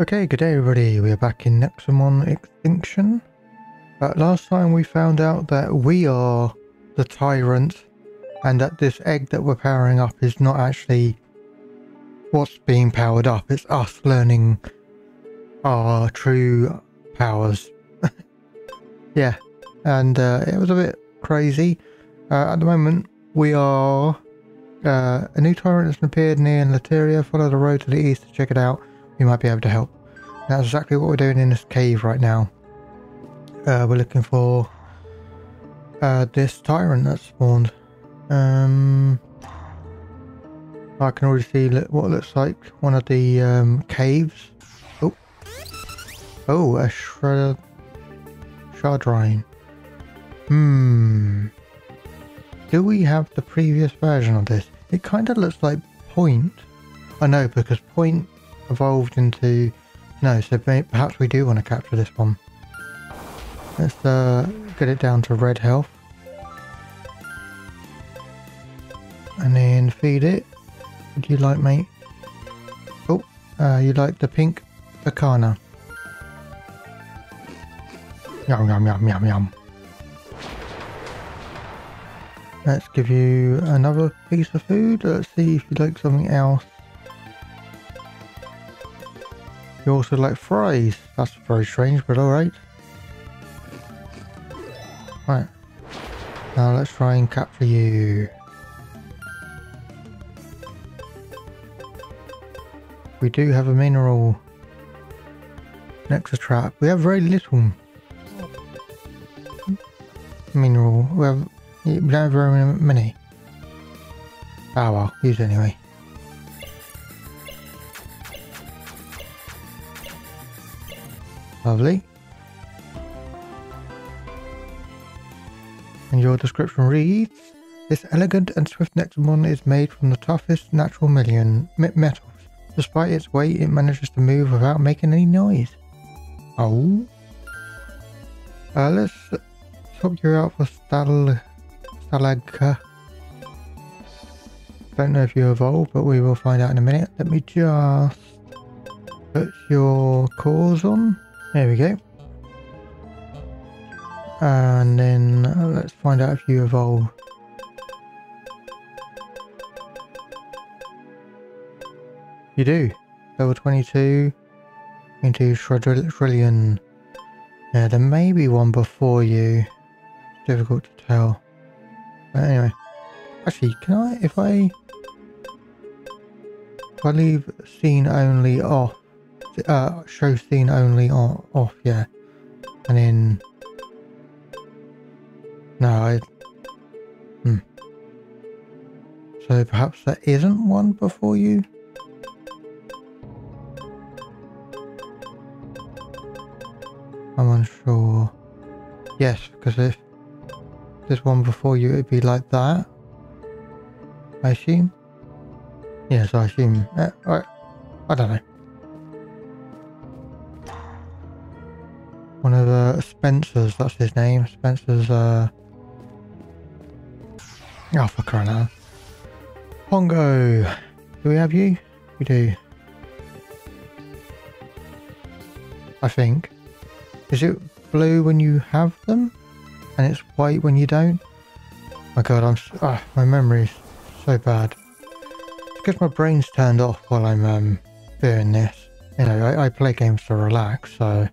Okay, good day everybody. We are back in Nexomon Extinction. Uh, last time we found out that we are the tyrant and that this egg that we're powering up is not actually what's being powered up. It's us learning our true powers. yeah, and uh, it was a bit crazy. Uh, at the moment, we are... Uh, a new tyrant has appeared near Lateria. Follow the road to the east to check it out. We might be able to help. That's exactly what we're doing in this cave right now. Uh, we're looking for uh, this tyrant that spawned. Um, I can already see what it looks like one of the um, caves. Oh, oh, a shred, shardrine. Hmm. Do we have the previous version of this? It kind of looks like Point. I know because Point evolved into no, so perhaps we do want to capture this one. Let's uh, get it down to red health. And then feed it. Do you like, mate? Oh, uh, you like the pink Akana. Yum, yum, yum, yum, yum. Let's give you another piece of food. Let's see if you like something else. You also like fries. That's very strange, but alright. Right. Now let's try and capture you. We do have a mineral Nexus trap. We have very little mineral. We have we don't have very many. Ah well, use it anyway. Lovely. And your description reads, This elegant and swift Nexomon is made from the toughest natural million metals. Despite its weight, it manages to move without making any noise. Oh. Uh, let's swap you out for Stal Stalagka. Don't know if you evolve, but we will find out in a minute. Let me just put your cores on. There we go. And then uh, let's find out if you evolve. You do. Level 22 into Shredrillion. Yeah, there may be one before you. It's difficult to tell. But anyway. Actually, can I, if I... If I leave scene only off, uh, show scene only on, off, yeah. And then... No, I... Hmm. So perhaps there isn't one before you? I'm unsure. Yes, because if there's one before you, it'd be like that. I assume? Yes, I assume. Uh, I, I don't know. One of the Spencer's, that's his name. Spencer's, uh... Oh, for crying. Pongo! Do we have you? We do. I think. Is it blue when you have them? And it's white when you don't? My god, I'm... Oh, my memory's so bad. It's because my brain's turned off while I'm um, doing this. You know, I, I play games to relax, so...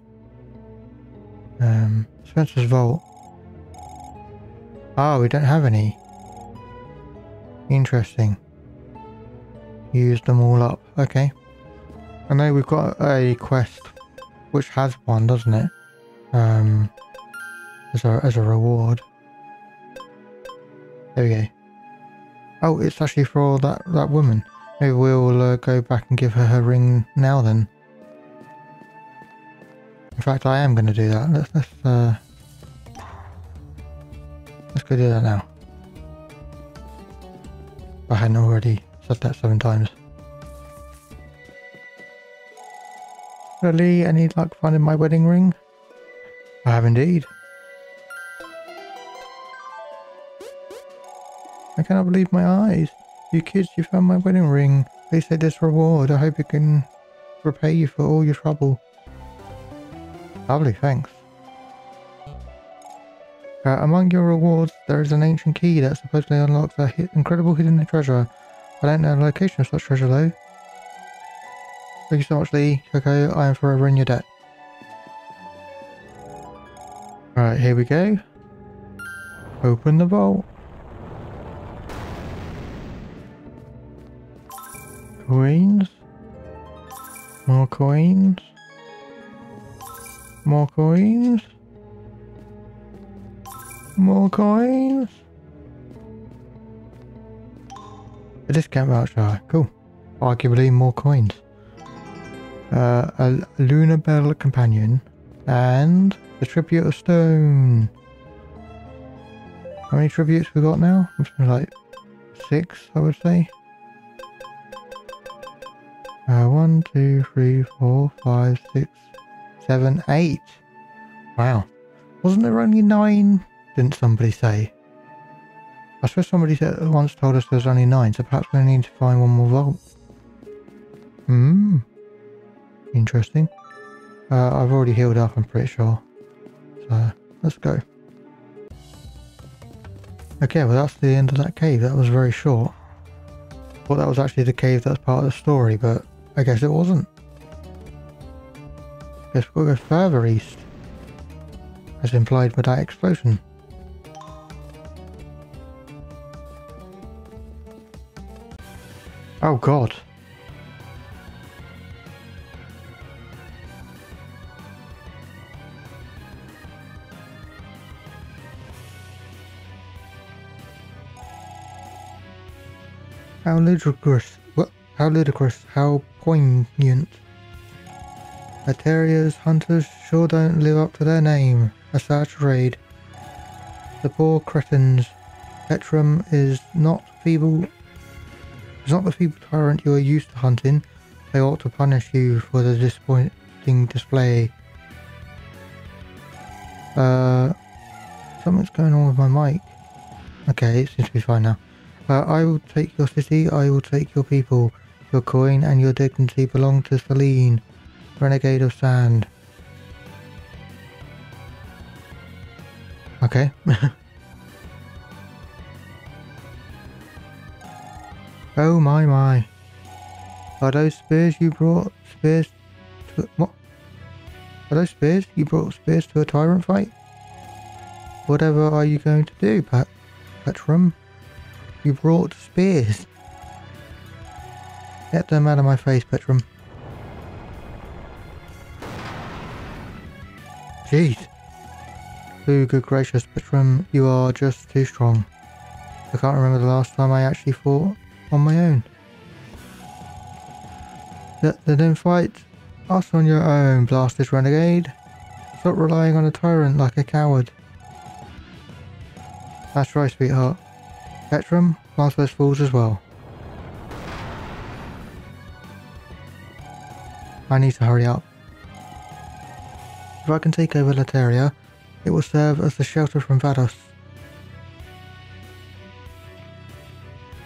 Um, Spencer's Vault. Ah, oh, we don't have any. Interesting. Use them all up. Okay. I know we've got a quest which has one, doesn't it? Um, as a, as a reward. There we go. Oh, it's actually for that, that woman. Maybe we'll uh, go back and give her her ring now then. In fact, I am going to do that. Let's let's uh, let's go do that now. I hadn't already said that seven times. Really, any luck finding my wedding ring? I have indeed. I cannot believe my eyes. You kids, you found my wedding ring. They said this reward. I hope it can repay you for all your trouble. Lovely, thanks. Uh, among your rewards, there is an ancient key that supposedly unlocks a hit incredible hidden treasure. I don't know the location of such treasure though. Thank you so much, Lee. Okay, I am forever in your debt. Right, here we go. Open the vault. Coins. More coins. More coins. More coins. A discount voucher. Cool. Arguably more coins. Uh, a Lunar Bell Companion. And the Tribute of Stone. How many tributes we got now? Like six, I would say. Uh, one, two, three, four, five, six, seven, eight. Wow. Wasn't there only nine? Didn't somebody say? I suppose somebody said, once told us there's only nine, so perhaps we need to find one more vault. Hmm. Interesting. Uh, I've already healed up, I'm pretty sure. So, let's go. Okay, well that's the end of that cave. That was very short. Thought that was actually the cave that's part of the story, but I guess it wasn't. We'll go further east. As implied by that explosion. Oh god. How ludicrous. What? How ludicrous. How poignant. Lataria's hunters sure don't live up to their name. A such raid. The poor cretins. Petrum is not feeble. Is not the feeble tyrant you are used to hunting. They ought to punish you for the disappointing display. Uh, something's going on with my mic. Okay, it seems to be fine now. Uh, I will take your city, I will take your people. Your coin and your dignity belong to Celine, renegade of sand. Okay. oh my my. Are those spears you brought spears to what? Are those spears? You brought spears to a tyrant fight? Whatever are you going to do, Pat Petrum? You brought spears. Get them out of my face, Petrum. Oh, good gracious, Petrum, you are just too strong. I can't remember the last time I actually fought on my own. then fight us on your own, blasted renegade. Stop relying on a tyrant like a coward. That's right, sweetheart. Petrum, class those fools as well. I need to hurry up. If I can take over Lataria, it will serve as the shelter from Vados.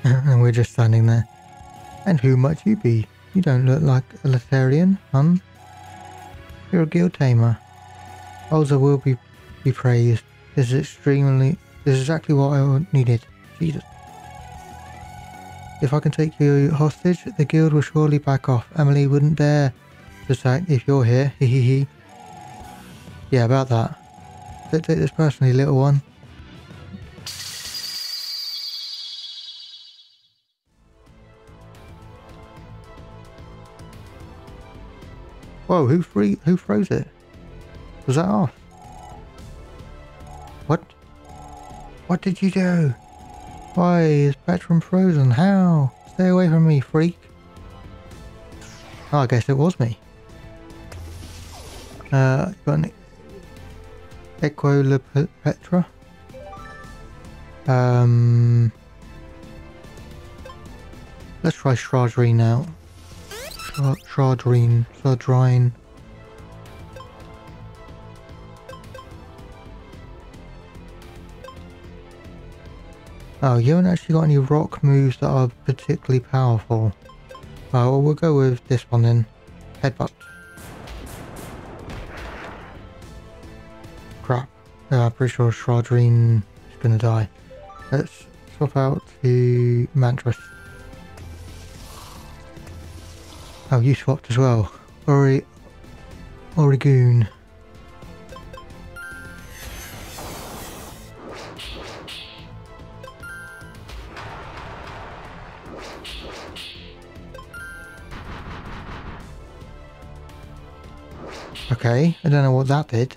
and we're just standing there. And who might you be? You don't look like a Latarian, hun. You're a guild tamer. Oza will be, be praised. This is extremely... This is exactly what I needed. Jesus. If I can take you hostage, the guild will surely back off. Emily wouldn't dare to sack if you're here. Hee. Yeah, about that. Don't take this personally, little one. Whoa, who free who froze it? Was that off? What? What did you do? Why is Petrum frozen? How? Stay away from me, freak. Oh, I guess it was me. Uh, got Equo Petra. Um, let's try Shradrine out. Shradrine, Shradrine. Oh, you haven't actually got any rock moves that are particularly powerful. Oh, well, we'll go with this one then. Headbutt. Yeah, I'm pretty sure Shradreen is gonna die. Let's swap out to Mantras. Oh, you swapped as well. Ori... Origoon. Okay, I don't know what that did.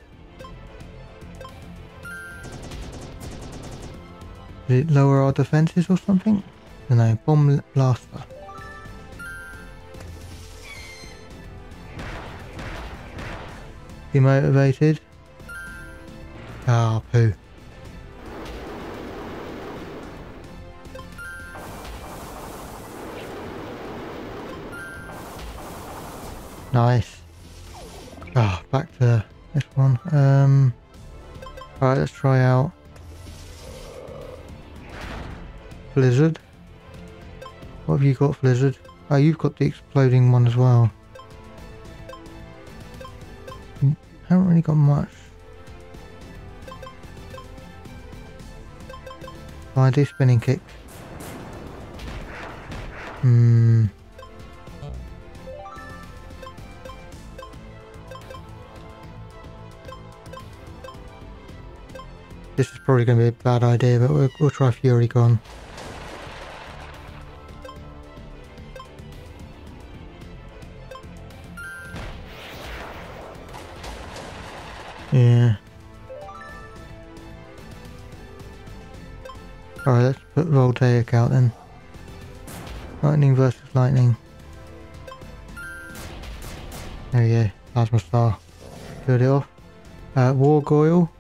Did it lower our defenses or something? Don't know, bomb blaster. Demotivated. Ah, poo. Nice. Have you got, Blizzard? Oh, you've got the exploding one as well. You haven't really got much. Oh, I do spinning kick. Hmm. This is probably going to be a bad idea, but we'll, we'll try Fury Gun. Yeah. Alright, let's put Voltaic out then. Lightning versus lightning. There we go. Plasma Star. Good it off. Uh, Wargoyle.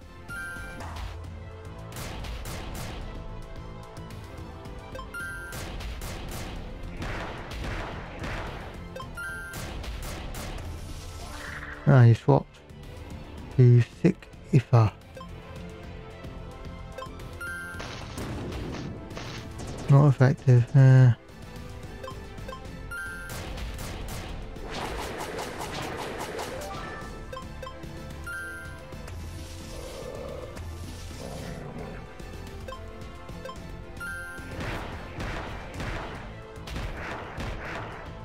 Ifa. Not effective. Uh,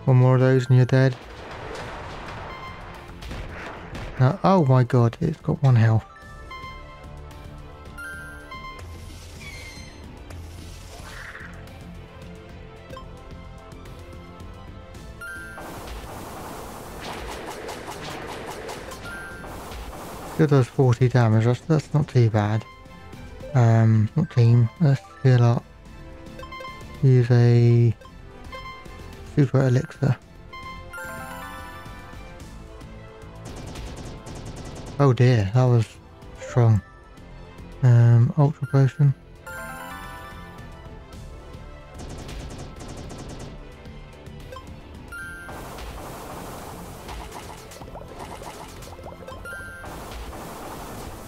one more of those and you're dead. Now, oh my god, it's got one health. Still does 40 damage, that's, that's not too bad. Um, not team, let's heal up. Use a super elixir. Oh dear, that was strong. Um, ultra potion.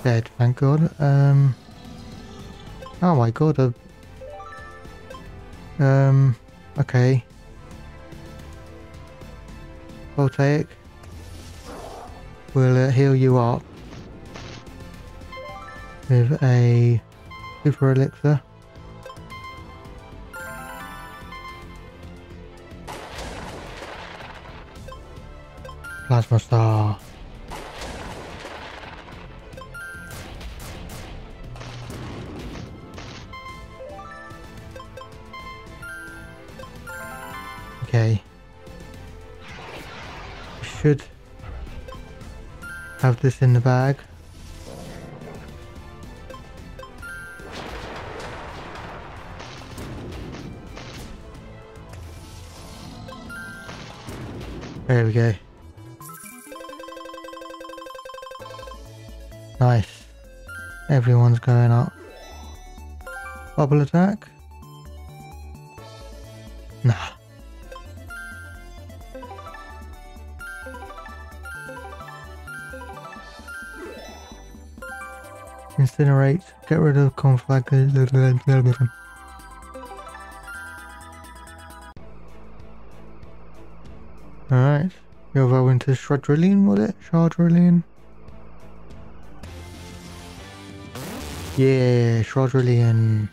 Dead, thank god. Um, oh my god, uh, um, okay. Voltaic will uh, heal you up with a super elixir. Plasma star. Have this in the bag. There we go. Nice. Everyone's going up. Bubble attack? Incinerate. Get rid of conflict. Alright. You're going to Shredrillion, was it? Shardrillion? Yeah, Shardrillion.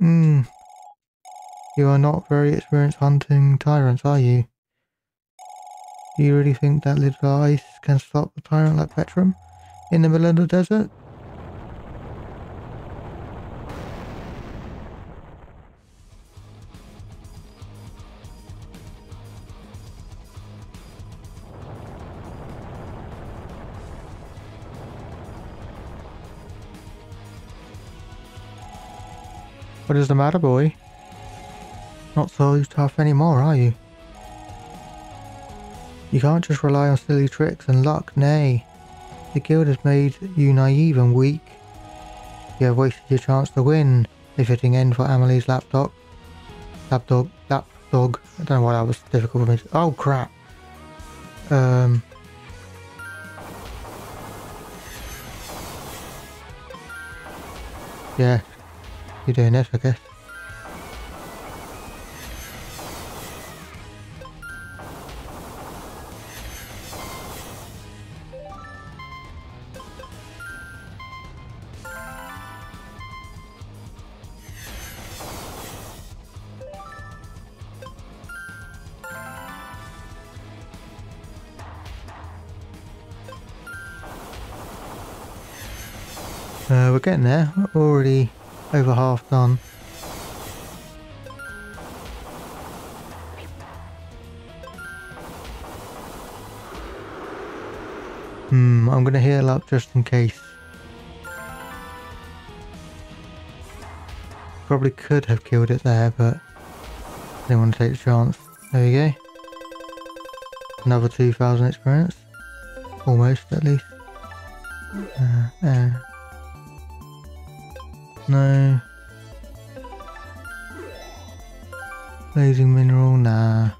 Hmm. You are not very experienced hunting tyrants, are you? Do you really think that little ice can stop a tyrant like Petrum in the middle of the desert? What is the matter, boy? Not so tough anymore, are you? You can't just rely on silly tricks and luck, nay. The guild has made you naive and weak. You have wasted your chance to win. A fitting end for Amelie's lapdog. Lapdog. Lapdog. I don't know why that was difficult for me to... Oh, crap. Um... Yeah, you're doing this, I guess. Already over half done. Hmm, I'm gonna heal up just in case. Probably could have killed it there, but didn't want to take the chance. There we go. Another 2,000 experience. Almost, at least. Uh, uh. No. Blazing mineral, nah.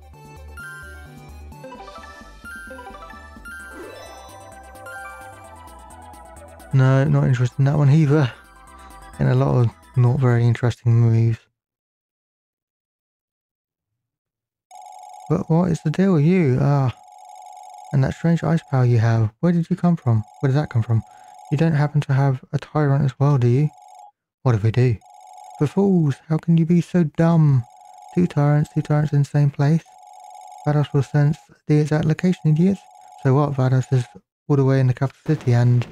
No, not interested in that one either. And a lot of not very interesting moves. But what is the deal with you? Ah. And that strange ice power you have. Where did you come from? Where did that come from? You don't happen to have a tyrant as well, do you? What if we do? For fools, how can you be so dumb? Two tyrants, two tyrants in the same place? Vados will sense the exact location, idiots. So what, Vados is all the way in the capital city and...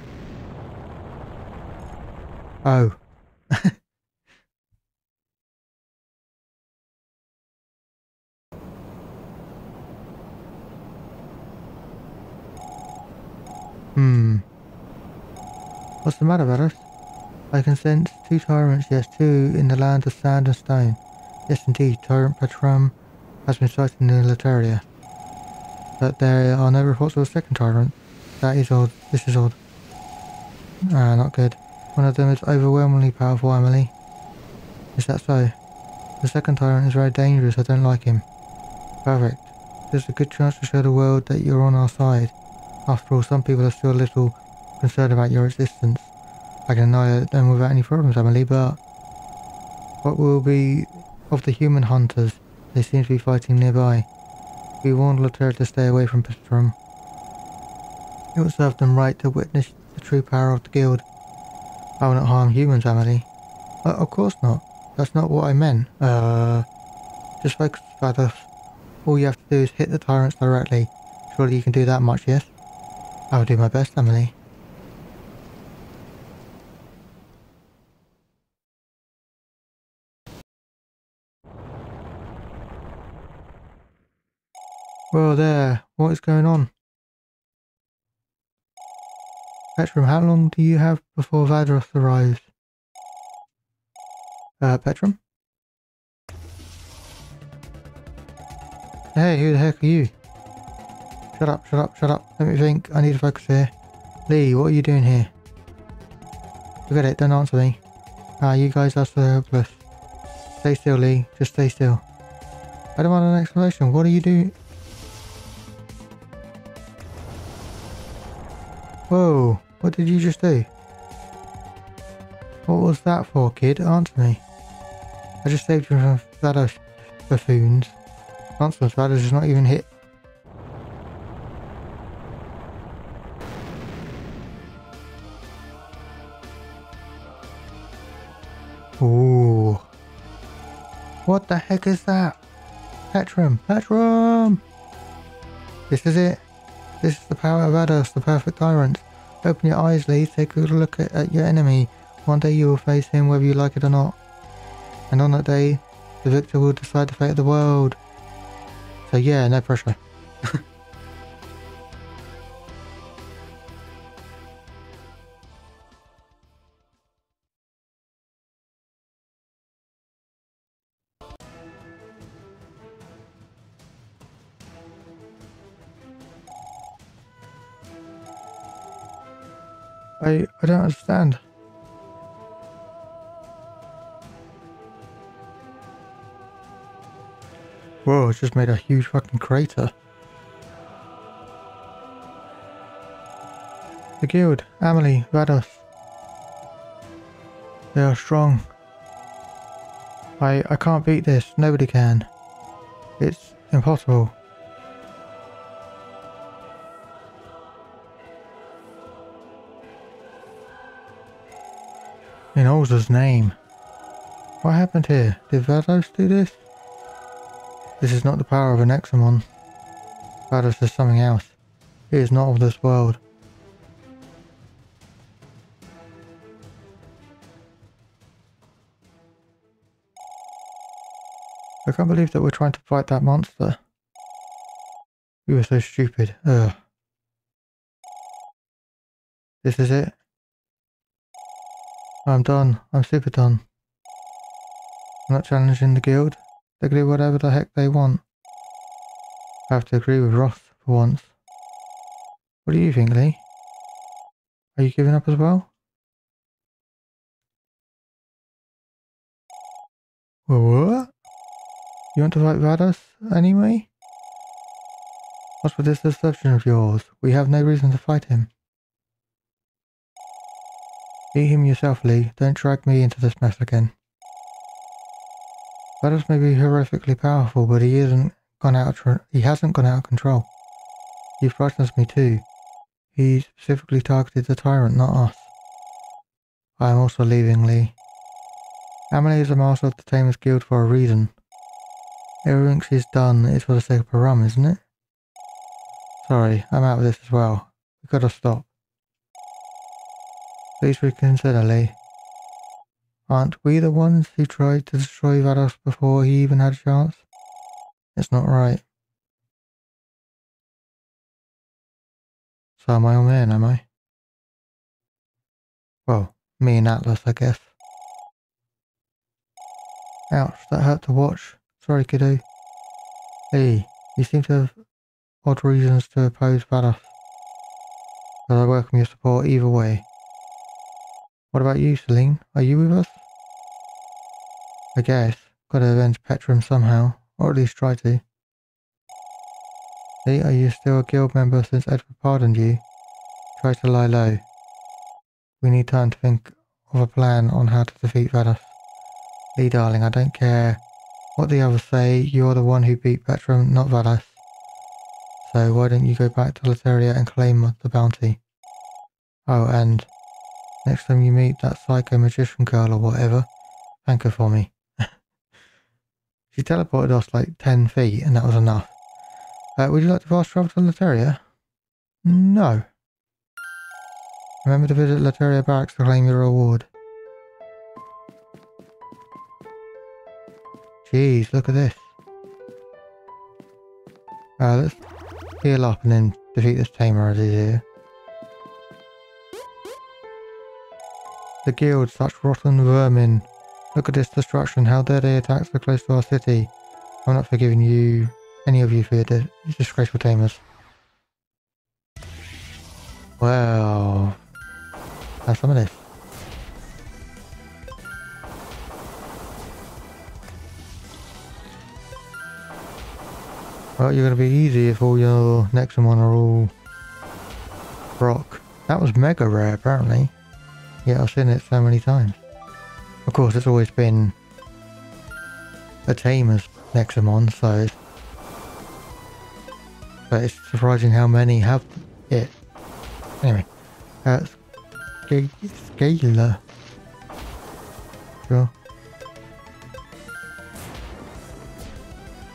Oh. hmm. What's the matter, Vados? I can sense two tyrants, yes, two in the land of sand and stone. Yes, indeed, Tyrant Petrum has been sighted in the Lateria. But there are no reports of a second tyrant. That is odd. This is odd. Ah, not good. One of them is overwhelmingly powerful, Emily. Is that so? The second tyrant is very dangerous. I don't like him. Perfect. There's a good chance to show the world that you're on our side. After all, some people are still a little concerned about your existence. I can annihilate them without any problems, Emily, but what will be of the human hunters? They seem to be fighting nearby. We warned Lothair to stay away from Pistrom. It would serve them right to witness the true power of the guild. I will not harm humans, Emily. Uh, of course not. That's not what I meant. Uh, just focus, Vados. All you have to do is hit the tyrants directly. Surely you can do that much, yes? I will do my best, Emily. Well there, what is going on? Petrum, how long do you have before Vados arrives? Uh, Petrum? Hey, who the heck are you? Shut up, shut up, shut up. Let me think. I need to focus here. Lee, what are you doing here? Forget it, don't answer me. Ah, you guys are so helpless. Stay still, Lee. Just stay still. I don't want an explanation. What are you doing? Did you just do? What was that for, kid? Answer me. I just saved you from Vados buffoons. Nonsense, Vados is not even hit. Ooh. What the heck is that? Petrum! Petrum! This is it. This is the power of Vados, the perfect tyrant. Open your eyes, Lee. Take a look at, at your enemy. One day you will face him whether you like it or not. And on that day, the victor will decide the fate of the world. So yeah, no pressure. I don't understand. Whoa, it's just made a huge fucking crater. The guild, Amelie, Vados. They are strong. I I can't beat this. Nobody can. It's impossible. In name. What happened here? Did Vados do this? This is not the power of an Examon. Vados is something else. He is not of this world. I can't believe that we're trying to fight that monster. We were so stupid. Ugh. This is it. I'm done. I'm super done. I'm not challenging the guild. They can do whatever the heck they want. I have to agree with Roth for once. What do you think, Lee? Are you giving up as well? What? You want to fight Vados anyway? What's with this deception of yours? We have no reason to fight him. Beat him yourself, Lee. Don't drag me into this mess again. Vados may be horrifically powerful, but he isn't gone out. He hasn't gone out of control. He frightens me too. He specifically targeted the tyrant, not us. I am also leaving, Lee. Amelie is a master of the Tamers Guild for a reason. Everything she's done is for the sake of Param, isn't it? Sorry, I'm out of this as well. We've gotta stop. Please reconsider, Lee. Aren't we the ones who tried to destroy Vados before he even had a chance? It's not right. So am I on man, am I? Well, me and Atlas, I guess. Ouch, that hurt to watch. Sorry, kiddo. Hey, you seem to have odd reasons to oppose Vados. But I welcome your support either way. What about you, Celine? Are you with us? I guess. Gotta avenge Petrum somehow, or at least try to. Hey, are you still a guild member since Edward pardoned you? Try to lie low. We need time to think of a plan on how to defeat Vados. Lee, darling, I don't care what the others say. You're the one who beat Petrum, not Vados. So why don't you go back to Lateria and claim the bounty? Oh, and next time you meet that psycho magician girl or whatever, thank her for me. She teleported us like 10 feet and that was enough. Uh, would you like to fast travel to Lateria? No. Remember to visit Lateria Barracks to claim your reward. Jeez, look at this. Uh, let's heal up and then defeat this tamer as he's here. The guild, such rotten vermin. Look at this destruction. How dare they attack so close to our city? I'm not forgiving you, any of you for your disgraceful tamers. Well, have some of this. Well, you're going to be easy if all your Nexomon are all rock. That was mega rare, apparently. Yeah, I've seen it so many times. Of course, it's always been a tamer's Nexomon, so but it's surprising how many have it. Anyway, uh, Scalar. Sure.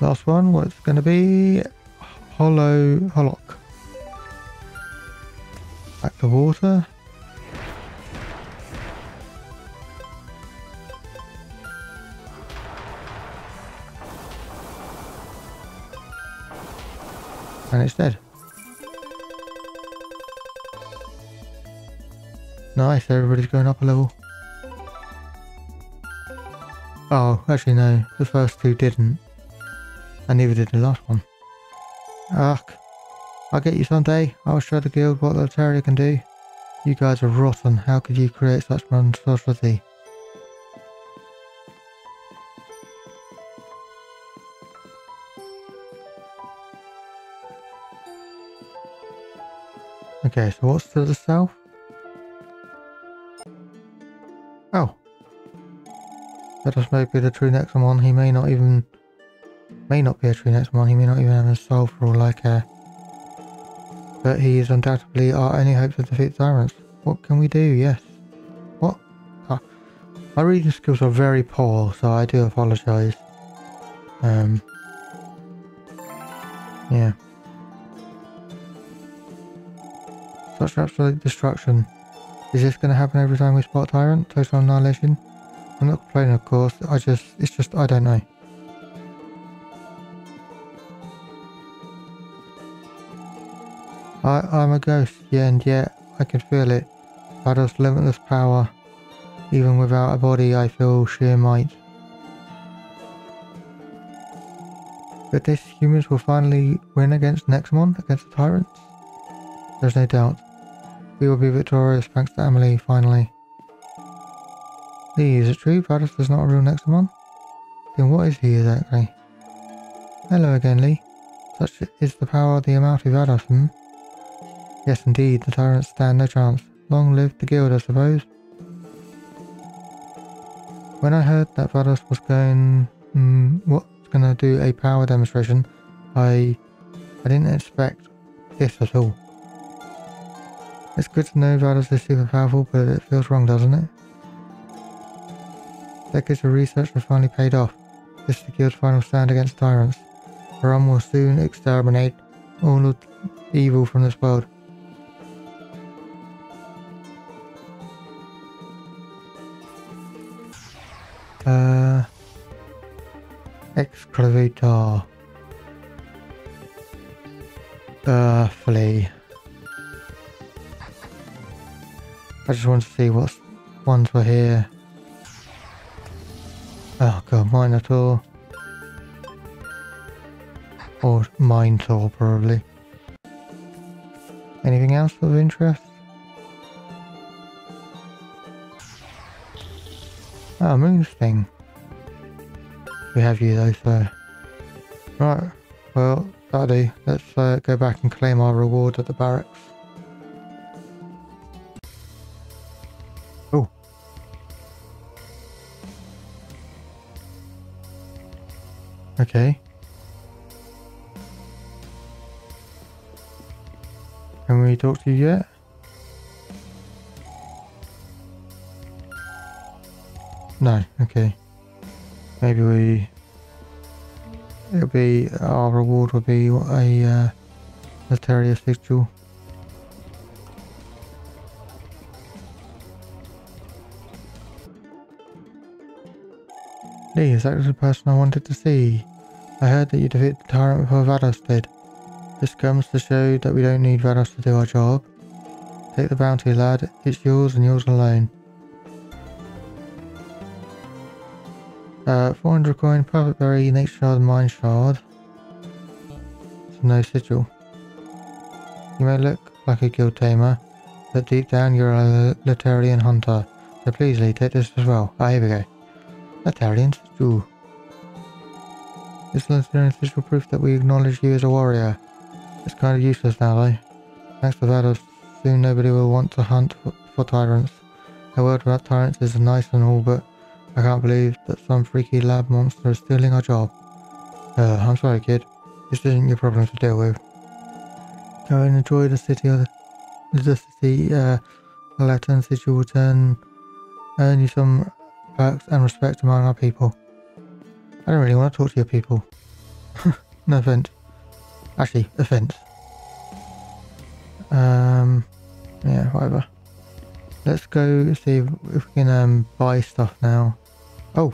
Last one, what's going to be? Hollow Hollock. Back to water. And it's dead. Nice, everybody's going up a level. Oh, actually no, the first two didn't. And neither did the last one. Ugh. I'll get you someday. I'll show the guild what the terrier can do. You guys are rotten. How could you create such monstrosity? Okay, so what's to the south? Oh. That just us maybe the true Nexomon. He may not even... May not be a true Nexomon. He may not even have a soul for all I care. But he is undoubtedly our only hope to defeat tyrants. What can we do? Yes. What? Oh. My reading skills are very poor, so I do apologise. Um... Yeah. Absolute destruction. Is this going to happen every time we spot Tyrant? Total annihilation? I'm not complaining, of course. I just, it's just, I don't know. I, I'm a ghost, yeah, and yet I can feel it. Vados' limitless power. Even without a body, I feel sheer might. But this humans will finally win against Nexomon, against the tyrants? There's no doubt. We will be victorious thanks to Emily, finally. Lee, is it true Vados is not a real Nexomon? Then what is he exactly? Hello again, Lee. Such is the power of the Amalfi Vados, hmm? Yes, indeed, the tyrants stand no chance. Long live the guild, I suppose. When I heard that Vados was going, um, was going to do a power demonstration, I, I didn't expect this at all. It's good to know Vados is super powerful, but it feels wrong, doesn't it? Decades of research have finally paid off. This is the Guild's final stand against tyrants. Haram will soon exterminate all of evil from this world. Uh, excavator. Earthly. I just want to see what ones were here. Oh god, Minotaur. Or Minotaur, probably. Anything else of interest? Oh, Moonsting. We have you though, so... Right, well, that'll do. Let's uh, go back and claim our reward at the barracks. Talk to you yet? No, okay. Maybe we... It'll be... Our reward will be a... Uh, Lateria Sigil. Lee, is that the person I wanted to see? I heard that you defeated the tyrant before Vados did. This comes to show that we don't need Vados to do our job. Take the bounty, lad. It's yours and yours alone. Uh, 400 coin, perfect berry, nature shard, mine shard. So no sigil. You may look like a guild tamer, but deep down you're a Laterian hunter. So please Lee, take this as well. Ah, here we go. Laterian sigil. This is an official proof that we acknowledge you as a warrior. It's kind of useless now though. Thanks to that, soon nobody will want to hunt for, tyrants. A word about tyrants is nice and all, but I can't believe that some freaky lab monster is stealing our job. Uh, I'm sorry, kid. This isn't your problem to deal with. Go and enjoy the city of the, the city, uh, Latin city will turn, earn you some perks and respect among our people. I don't really want to talk to your people. no offense. Actually, offense. Um, yeah, whatever. Let's go see if, if we can um, buy stuff now. Oh.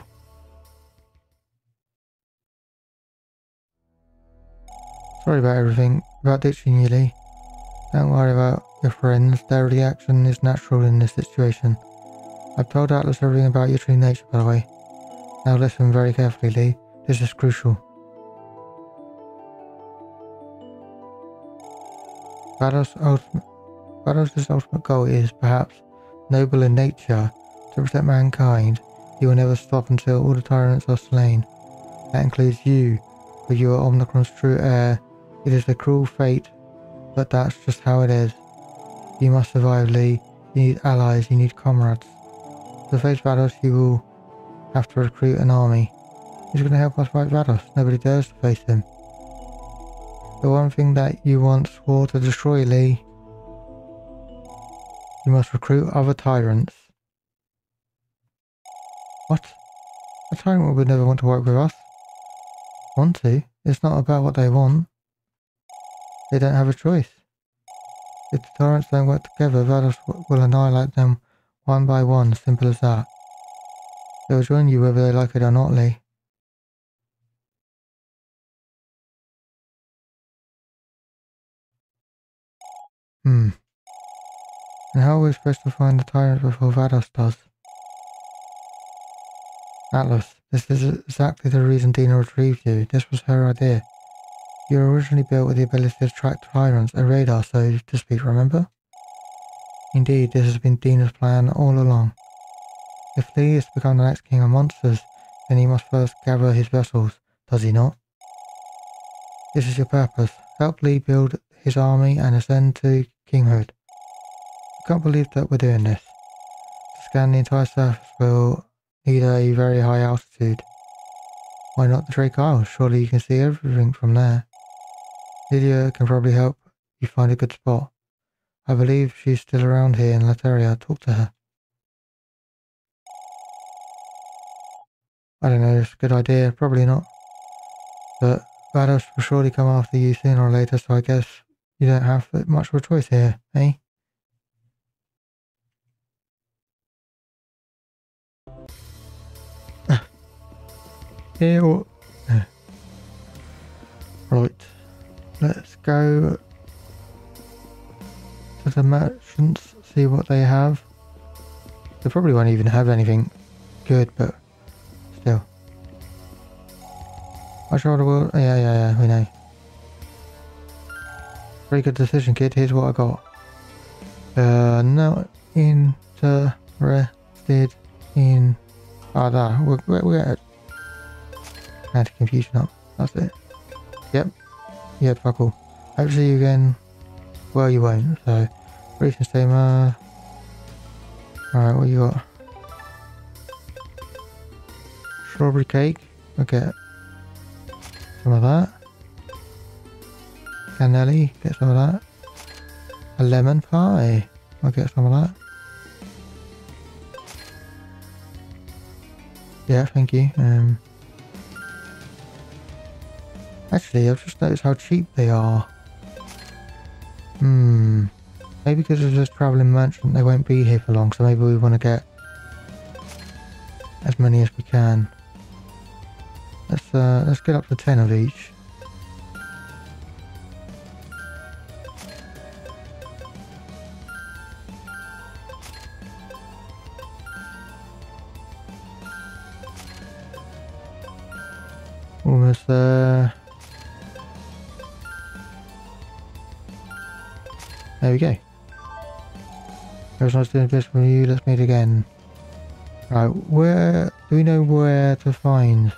Sorry about everything, about ditching you, Lee. Don't worry about your friends, their reaction is natural in this situation. I've told Atlas everything about your true nature, by the way. Now listen very carefully, Lee. This is crucial. Vados' ultimate, ultimate goal is, perhaps, noble in nature, to protect mankind. He will never stop until all the tyrants are slain. That includes you, for you are Omnicron's true heir. It is a cruel fate, but that's just how it is. You must survive, Lee. You need allies, you need comrades. To face Vados, you will have to recruit an army. Who's going to help us fight Vados? Nobody dares to face him. The one thing that you once swore to destroy, Lee. You must recruit other tyrants. What? A tyrant would never want to work with us. Want to? It's not about what they want. They don't have a choice. If the tyrants don't work together, Vados will annihilate them one by one, simple as that. They will join you whether they like it or not, Lee. Hmm. And how are we supposed to find the tyrant before Vados does? Atlas, this is exactly the reason Dina retrieved you. This was her idea. You were originally built with the ability to track tyrants, a radar, so to speak, remember? Indeed, this has been Dina's plan all along. If Lee is to become the next king of monsters, then he must first gather his vessels, does he not? This is your purpose. Help Lee build his army and ascend to kinghood. I can't believe that we're doing this. To scan the entire surface will need a very high altitude. Why not the Drake Isles? Surely you can see everything from there. Lydia can probably help you find a good spot. I believe she's still around here in Lateria. Talk to her. I don't know, it's a good idea. Probably not. But Vados will surely come after you sooner or later, so I guess you don't have much of a choice here, eh? here or... Right. Let's go to the merchants, see what they have. They probably won't even have anything good, but still. I sure will. Yeah, yeah, yeah, we know. Very good decision, kid. Here's what I got. Uh, not interested in... Ah, oh, We're, we're, we're Anti-confusion up. That's it. Yep. Yeah, fuck all. Hope to see you again. Well, you won't, so... Recent steamer. Alright, what you got? Strawberry cake. Okay. Some of that. Cannelli, get some of that. A lemon pie. I'll get some of that. Yeah, thank you. Um, actually, I've just noticed how cheap they are. Hmm. Maybe because it's just travelling merchant, they won't be here for long, so maybe we want to get as many as we can. Let's uh, let's get up to ten of each. Almost there. We go. Was nice doing this with you. Let's meet again. Right, where do we know where to find?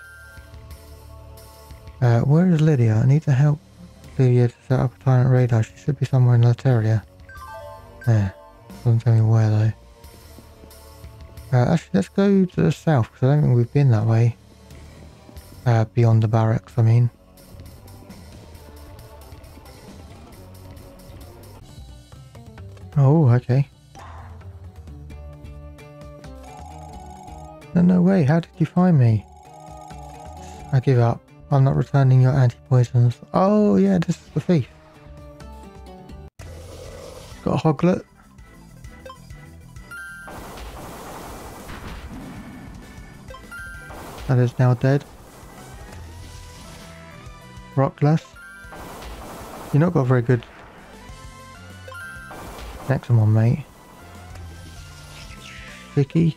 Uh, where is Lydia? I need to help Lydia to set up a tyrant radar. She should be somewhere in that area. There. Doesn't tell me where though. Uh, actually, let's go to the south, because I don't think we've been that way. Uh, beyond the barracks, I mean. Oh, okay. No, no way, how did you find me? I give up. I'm not returning your anti-poisons. Oh, yeah, this is the thief. Got a hoglet. That is now dead. Rockless. You're not got very good one, mate. Vicky.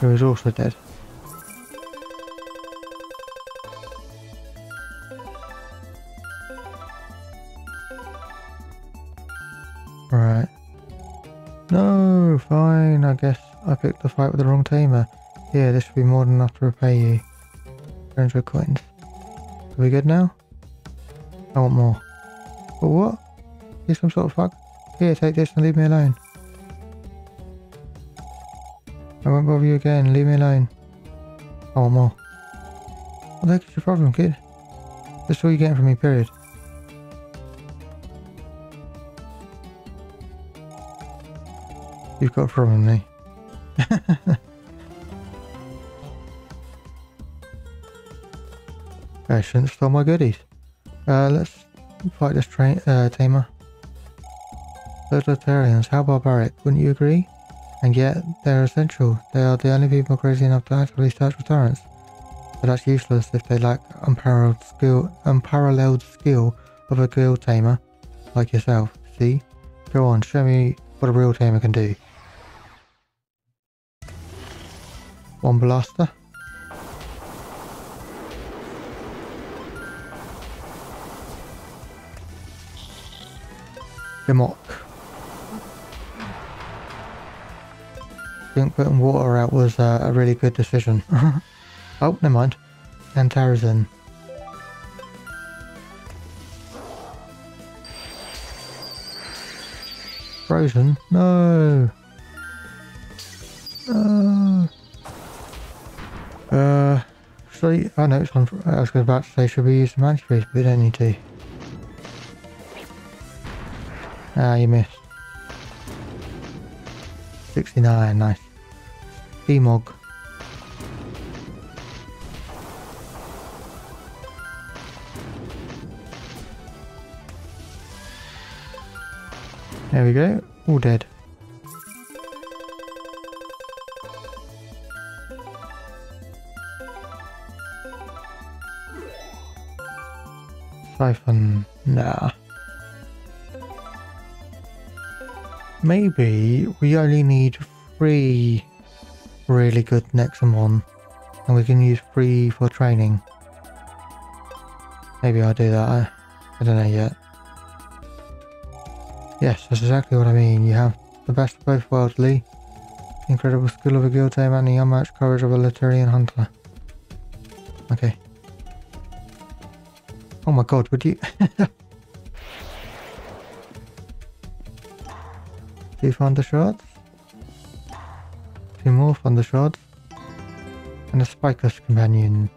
Who is also dead. Right. No, fine. I guess I picked the fight with the wrong tamer. Here, this should be more than enough to repay you. 300 coins. Are we good now? I want more. But what? You some sort of fuck? Here, take this and leave me alone. I won't bother you again, leave me alone. I want more. What the heck is your problem, kid? That's all you're getting from me, period. You've got a problem, me. I shouldn't my goodies. Uh, let's fight this train, uh, tamer. Totalitarians, how barbaric, wouldn't you agree? And yet, they're essential. They are the only people crazy enough to actively search for tyrants. But that's useless if they lack unparalleled skill, unparalleled skill of a guild tamer like yourself. See? Go on, show me what a real tamer can do. One blaster. Gamok. I think putting water out was uh, a really good decision. oh, never mind. Antarazin. Frozen? No! No! Uh, should I, oh no, it's on, I was about to say should we use some antifreeze, but we don't need to. Ah, you missed. 69, nice. Demog. There we go, all dead. Siphon, nah. Maybe we only need three really good Nexomon and we can use three for training. Maybe I'll do that. I, I don't know yet. Yes, that's exactly what I mean. You have the best of both worlds, Lee. incredible skill of a guild tamer and the unmatched courage of a Latirian hunter. Okay. Oh my god, would you... Two shots. Two more thunder shots. And a spikeless companion.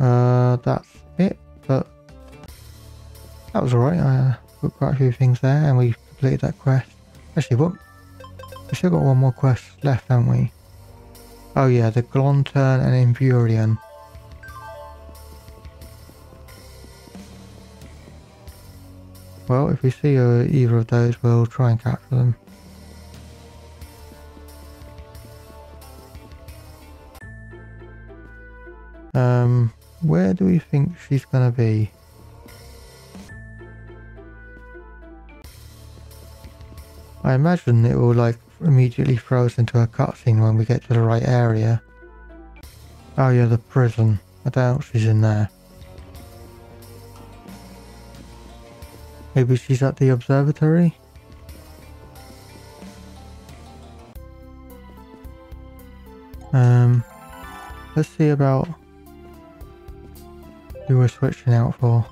Uh, that's it, but that was alright. I uh, put quite a few things there and we completed that quest. Actually, what? We still got one more quest left, haven't we? Oh yeah, the Glonturn and Invurian. Well, if we see uh, either of those, we'll try and capture them. Um, where do we think she's gonna be? I imagine it will like immediately throw us into a cutscene when we get to the right area. Oh yeah, the prison. I doubt she's in there. Maybe she's at the observatory? Um, let's see about who we're switching out for.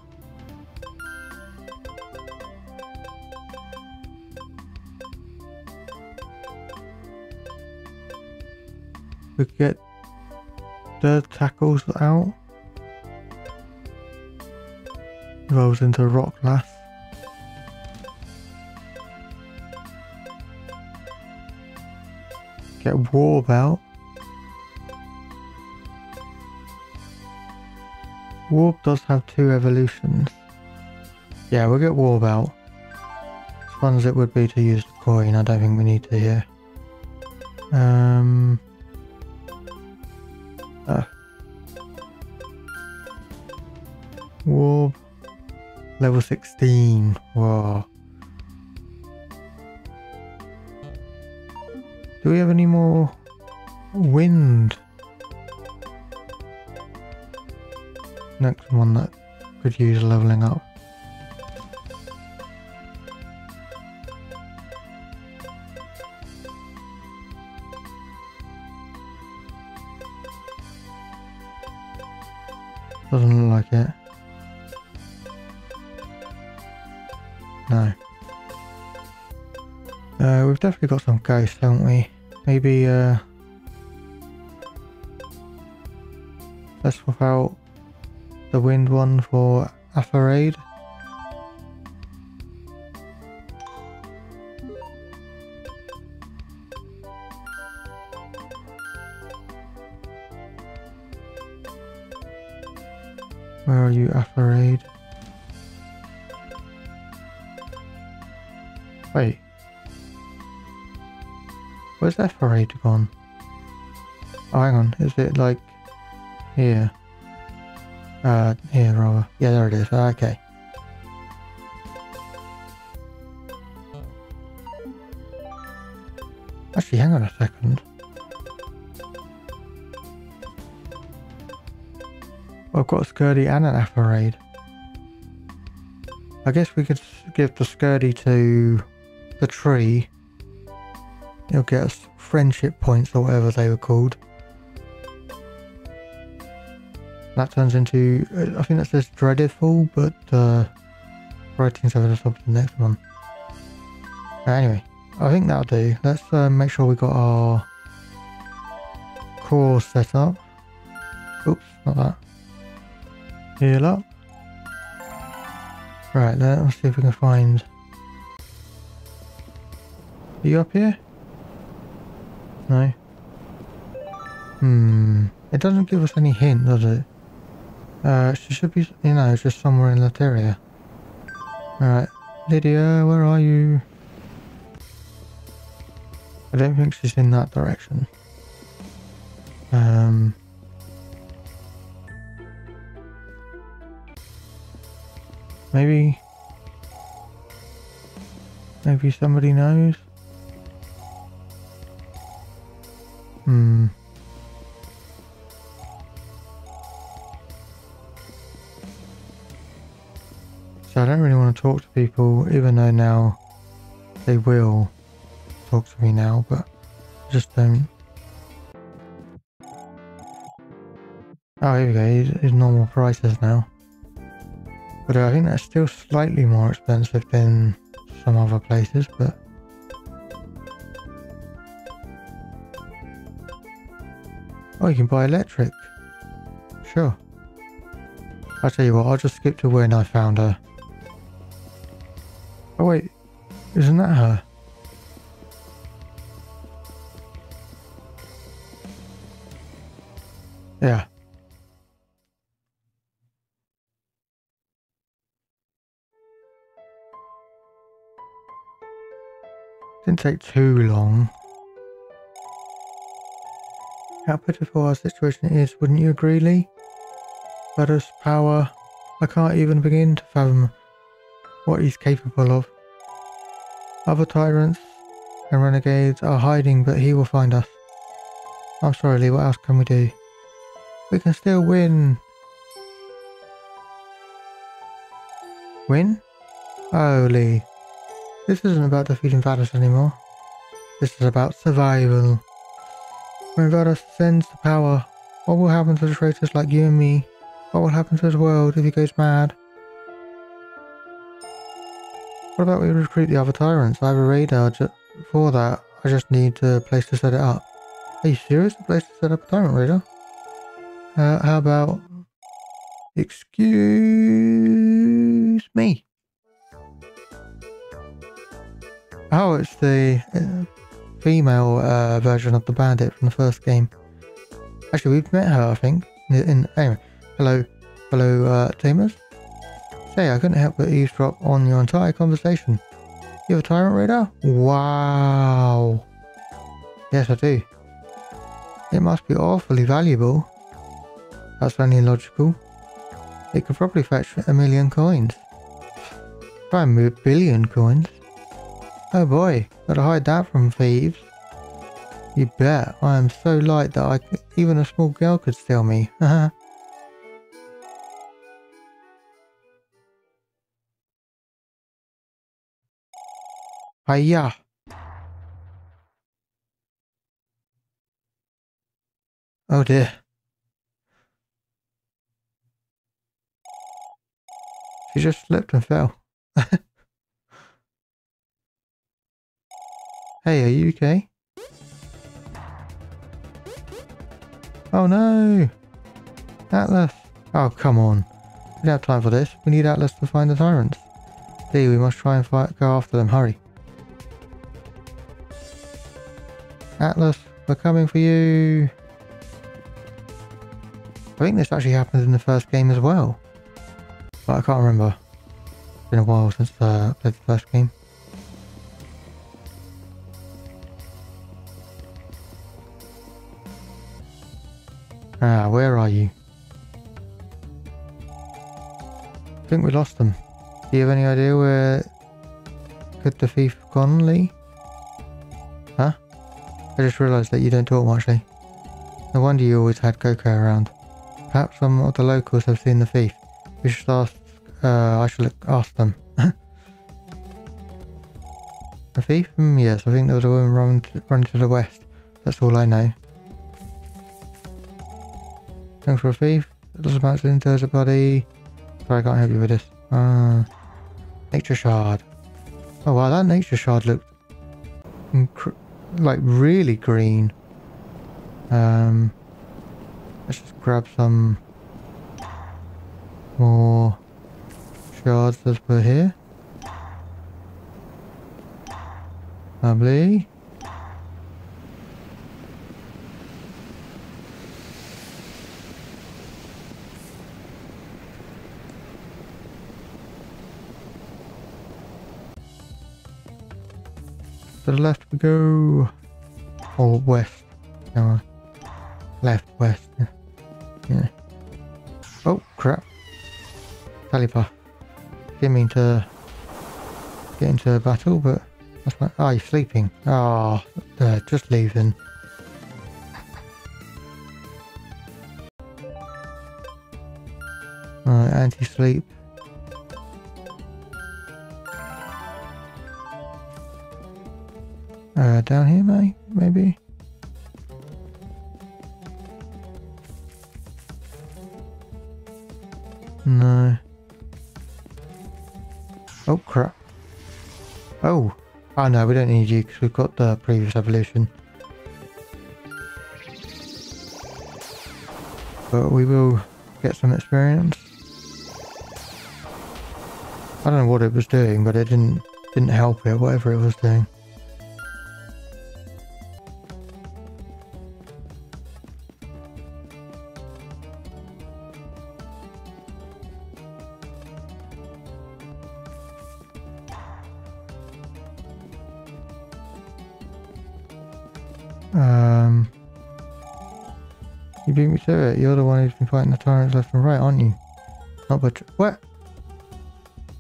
We get the tackles out. Rolls into rock last. Get Warp out. Warp does have two evolutions. Yeah, we'll get Warp out. As fun as it would be to use the coin, I don't think we need to here. Um... Uh, Warp. Level 16. Whoa. Do we have any more wind? Next one that could use leveling up. Doesn't look like it. No. Uh, we've definitely got some ghosts, haven't we? Maybe, uh... Let's swap out the wind one for Aetheryde. Where's Aetheryde gone? Oh, hang on. Is it like here? Uh, here, rather. Yeah, there it is. Okay. Actually, hang on a second. I've got a Skirdy and an Aetheryde. I guess we could give the Skirdy to the tree. It'll get us friendship points or whatever they were called. That turns into, uh, I think that says Dreadful, but uh, writing's over the top of the next one. Anyway, I think that'll do. Let's uh, make sure we got our core set up. Oops, not that. Heal up. Right, let's see if we can find... Are you up here? No. Hmm. It doesn't give us any hint, does it? Uh, she should be, you know, just somewhere in that area. Alright. Lydia, where are you? I don't think she's in that direction. Um... Maybe... Maybe somebody knows? Hmm... So I don't really want to talk to people, even though now they will talk to me now, but I just don't. Oh, here we go, normal prices now. But I think that's still slightly more expensive than some other places, but... Oh, you can buy electric. Sure. I'll tell you what, I'll just skip to when I found her. Oh wait, isn't that her? Yeah. Didn't take too long. How pitiful our situation is, wouldn't you agree, Lee? But power, I can't even begin to fathom what he's capable of. Other tyrants and renegades are hiding, but he will find us. I'm sorry, Lee, what else can we do? We can still win. Win? Oh, Lee. This isn't about defeating Vados anymore. This is about survival. When Vados ascends to power, what will happen to the traitors like you and me? What will happen to his world if he goes mad? What about we recruit the other tyrants? I have a radar for that. I just need a place to set it up. Are you serious? A place to set up a tyrant radar? Uh, how about... Excuse me. Oh, it's the uh, female uh, version of the bandit from the first game. Actually, we've met her, I think. In, in anyway, hello, hello, uh, teamers. Say, I couldn't help but eavesdrop on your entire conversation. You have a tyrant radar? Wow. Yes, I do. It must be awfully valuable. That's only logical. It could probably fetch a million coins. And move billion coins. Oh boy, gotta hide that from thieves. You bet, I am so light that I even a small girl could steal me. Hiya! Oh dear. She just slipped and fell. hey, are you okay? Oh no! Atlas! Oh, come on. We don't have time for this. We need Atlas to find the tyrants. See, we must try and fight, go after them. Hurry. Atlas, we're coming for you. I think this actually happened in the first game as well. But I can't remember. It's been a while since uh, I played the first game. Ah, where are you? I think we lost them. Do you have any idea where could the thief have gone, Lee? Huh? I just realised that you don't talk much, Lee. No wonder you always had Coco around. Perhaps some of the locals have seen the thief. We should ask, uh, I should ask them. a thief? Mm, yes, I think there was a woman running to, running to the west. That's all I know. Looking for a thief? It doesn't match into a body. Sorry, I can't help you with this. Uh, nature shard. Oh wow, that nature shard looked like really green. Um, let's just grab some more shards as per here. Lovely. To the left we go. Or west. No. Left, west. Yeah. Oh, crap. Caliper. Didn't mean to get into a battle, but that's my... Oh, you're sleeping. Oh, uh, just leaving. Alright, anti-sleep. Uh, down here, may maybe? No. Oh, crap. Oh. Oh, no, we don't need you because we've got the previous evolution. But we will get some experience. I don't know what it was doing, but it didn't didn't help it, whatever it was doing. Um, you beat me to it. You're the one who's been fighting the tyrants left and right, aren't you? Not but what?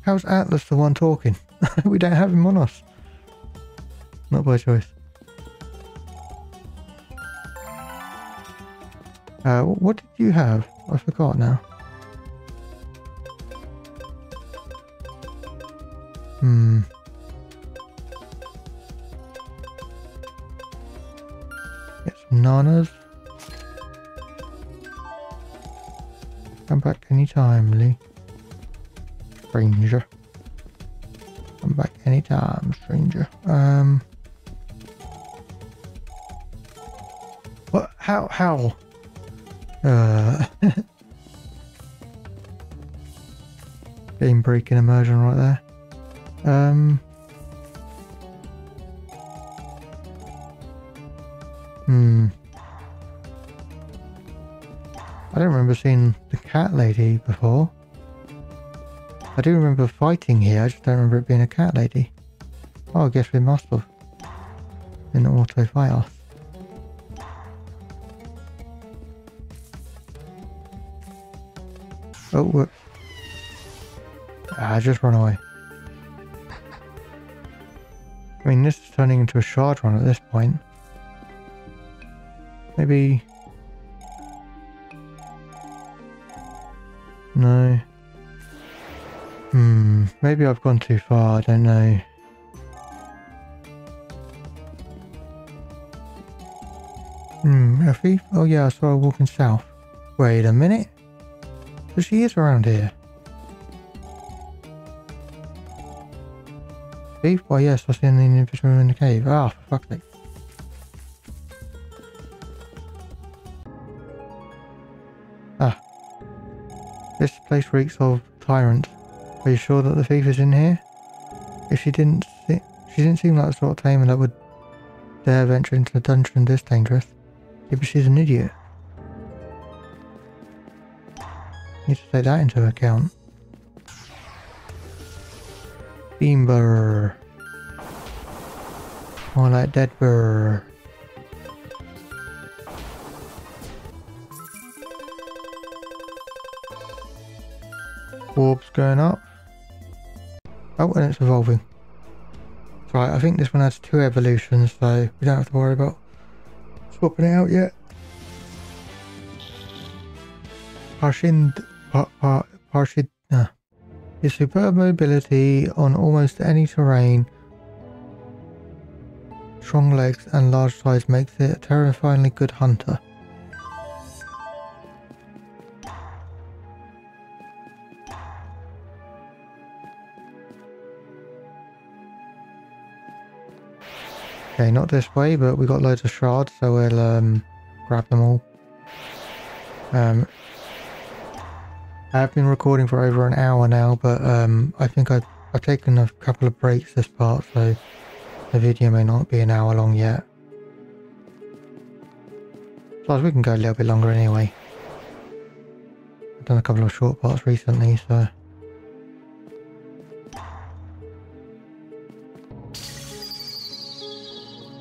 How's Atlas the one talking? we don't have him on us. Not by choice. Uh, what did you have? I forgot now. Anytime, Stranger. Come back anytime, stranger. Um. What? How? How? Uh, game breaking immersion right there. Um. I don't remember seeing the cat lady before. I do remember fighting here, I just don't remember it being a cat lady. Oh, I guess we must have. In auto fight us. Oh, whoops. Ah, just run away. I mean, this is turning into a shard run at this point. Maybe... No. Hmm, maybe I've gone too far, I don't know. Hmm, a thief? Oh yeah, I saw her walking south. Wait a minute. So she is around here. Thief? Why yes, I see an individual in the cave. Ah, for fuck's sake. Place reeks of tyrant. Are you sure that the thief is in here? If she didn't see, she didn't seem like the sort of tamer that would dare venture into a dungeon this dangerous. Maybe she's an idiot. Need to take that into account. Beamber. More like Deadbur. Orbs going up. Oh, and it's evolving. Right, I think this one has two evolutions, so we don't have to worry about swapping it out yet. Parshind, par, par, Parshid, his superb mobility on almost any terrain, strong legs and large size makes it a terrifyingly good hunter. Okay, not this way, but we got loads of shards, so we'll um, grab them all. Um, I've been recording for over an hour now, but um, I think I've, I've taken a couple of breaks this part, so the video may not be an hour long yet. Plus, we can go a little bit longer anyway. I've done a couple of short parts recently, so...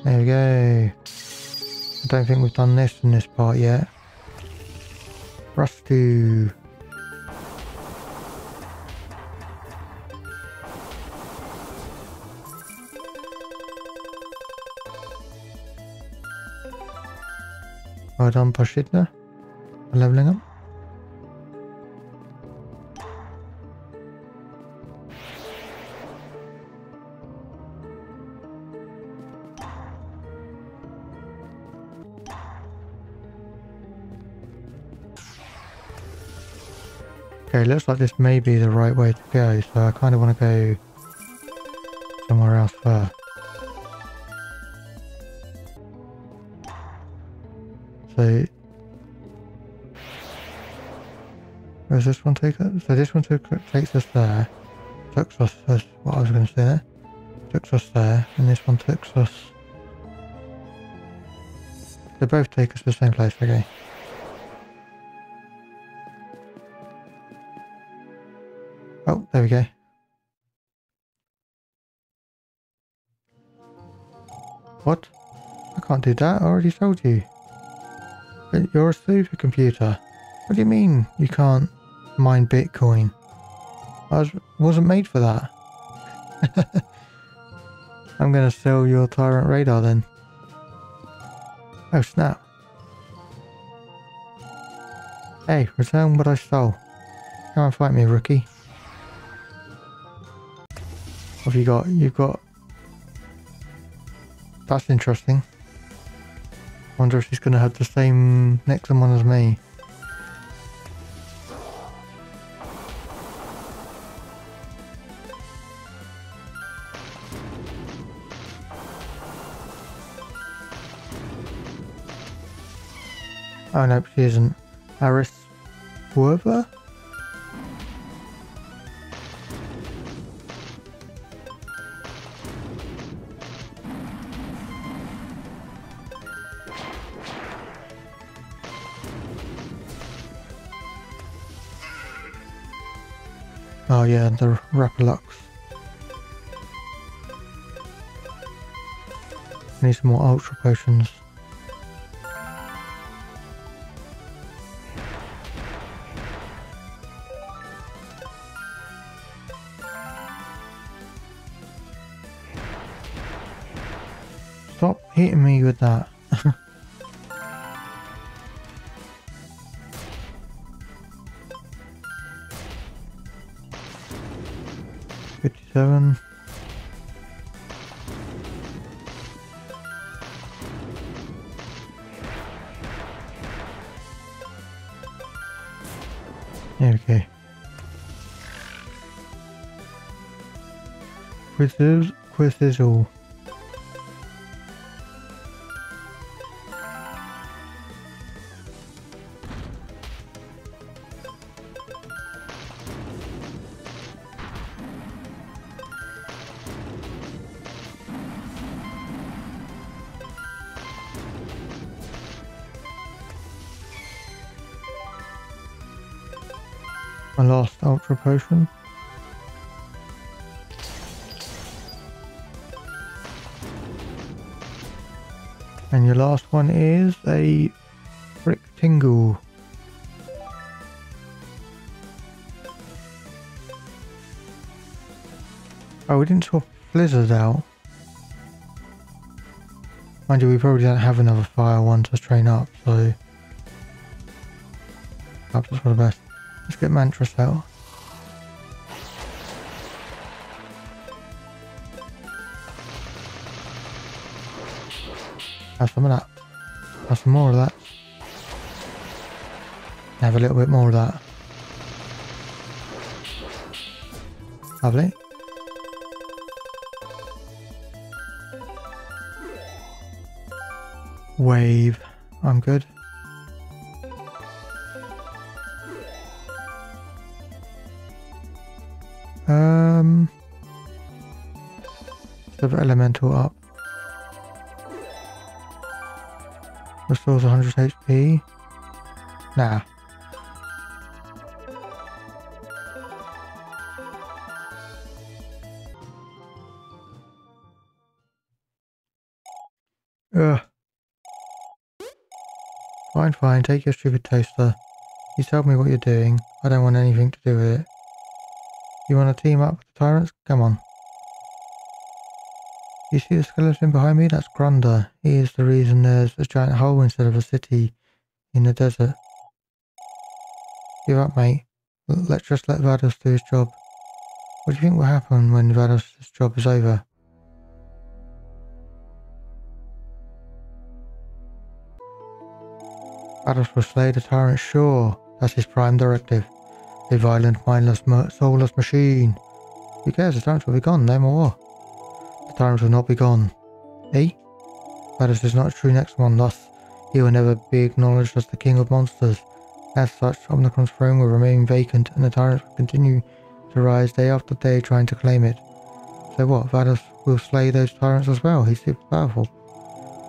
There we go. I don't think we've done this in this part yet. Rustu. Well done, Pashidna. Leveling up. Okay, looks like this may be the right way to go, so I kind of want to go somewhere else first. So, where's this one take us? So this one takes us there, takes us, that's what I was going to say there, takes us there, and this one takes us, they both take us to the same place, okay. Go. What? I can't do that, I already told you. You're a supercomputer. What do you mean you can't mine Bitcoin? I was, wasn't made for that. I'm gonna sell your Tyrant Radar then. Oh snap. Hey, return what I stole. Come and fight me, rookie. Have you got? You've got... That's interesting. Wonder if she's going to have the same Nexomon as me. Oh no, she isn't. Aris Werther? Yeah, the Rapalux. Need some more Ultra Potions. Quizzes, quizzes all. My last ultra potion. Last one is a Frick Tingle. Oh, we didn't swap Blizzard out. Mind you, we probably don't have another fire one to train up, so... Perhaps that's for the best. Let's get Mantras out. Have some of that. Have some more of that. Have a little bit more of that. Lovely. Wave. I'm good. Restores 100 HP. Nah. Ugh. Fine, fine, take your stupid toaster. You tell me what you're doing. I don't want anything to do with it. You want to team up with the tyrants? Come on. You see the skeleton behind me? That's Grunder. He is the reason there's a giant hole instead of a city in the desert. Give up, mate. Let's just let Vados do his job. What do you think will happen when Vados' job is over? Vados will slay the tyrant, sure. That's his prime directive. A violent, mindless, soulless machine. Who cares? The tyrants will be gone, no more. Tyrants will not be gone. Eh? Vados is not true Nexomon, thus he will never be acknowledged as the king of monsters. As such, Omnicron's throne will remain vacant and the tyrants will continue to rise day after day trying to claim it. So what, Vados will slay those tyrants as well? He's super powerful.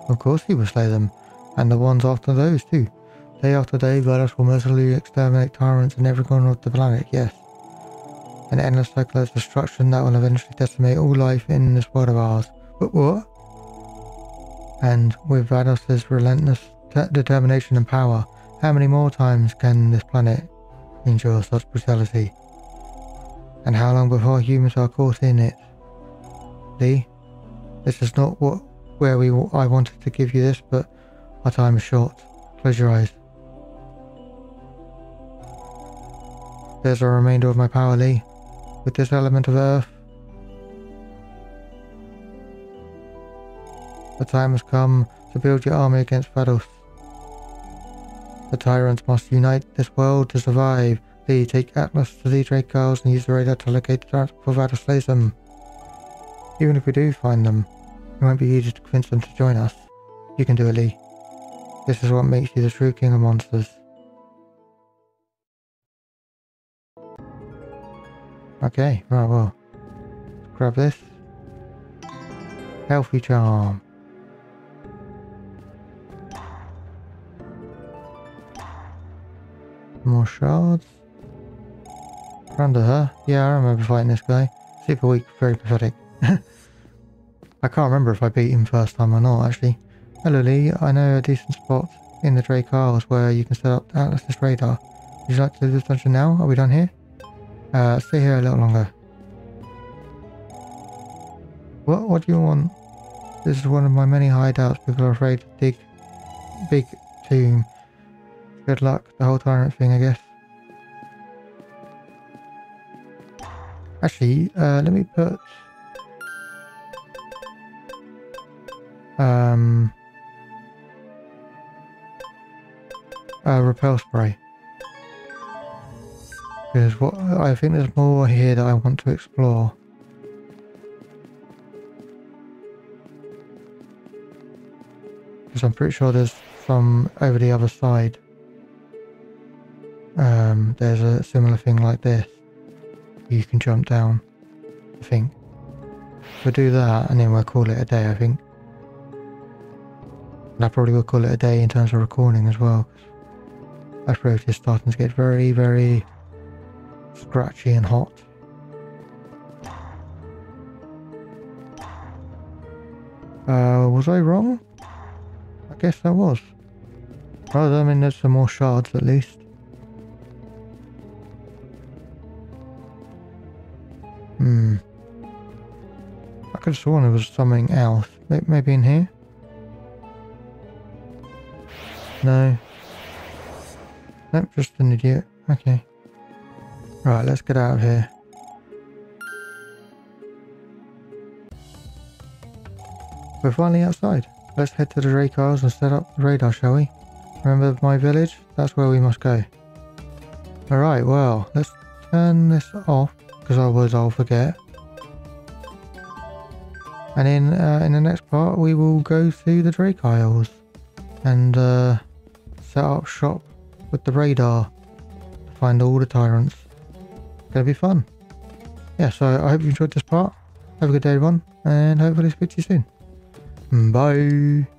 Of course he will slay them, and the ones after those too. Day after day, Vados will mercilessly exterminate tyrants in every corner of the planet, yes. An endless cycle of destruction that will eventually decimate all life in this world of ours. But what? And with Vados' relentless determination and power, how many more times can this planet endure such brutality? And how long before humans are caught in it? Lee, this is not what where we I wanted to give you this, but our time is short. Close your eyes. There's a remainder of my power, Lee. With this element of Earth, the time has come to build your army against Vados. The tyrants must unite this world to survive. Lee, take Atlas to the raid cars and use the radar to locate the tyrants before Vados slays them. Even if we do find them, it won't be easy to convince them to join us. You can do it, Lee. This is what makes you the true king of monsters. Okay, right, well. Grab this. Healthy charm. More shards. Under her. Yeah, I remember fighting this guy. Super weak, very pathetic. I can't remember if I beat him first time or not, actually. Hello Lee, I know a decent spot in the Drake Isles where you can set up Atlas's radar. Would you like to do this dungeon now? Are we done here? Uh, stay here a little longer. What, what do you want? This is one of my many hideouts. People are afraid to dig big tomb. Good luck. The whole tyrant thing, I guess. Actually, uh, let me put... Um... Uh, repel spray. Because what I think there's more here that I want to explore. Because I'm pretty sure there's some over the other side. Um, there's a similar thing like this. You can jump down, I think. We'll do that and then we'll call it a day, I think. And I probably will call it a day in terms of recording as well. That road is starting to get very, very scratchy and hot. Uh, was I wrong? I guess I was. Well, I mean, there's some more shards at least. Hmm. I could have sworn there was something else. Maybe in here? No. Nope, just an idiot. Okay. Right, let's get out of here. We're finally outside. Let's head to the Drake Isles and set up the radar, shall we? Remember my village? That's where we must go. Alright, well, let's turn this off, because otherwise I'll forget. And in, uh, in the next part, we will go to the Drake Isles and uh, set up shop with the radar to find all the tyrants going to be fun. Yeah, so I hope you enjoyed this part. Have a good day, everyone, and hopefully speak to you soon. Mm, bye.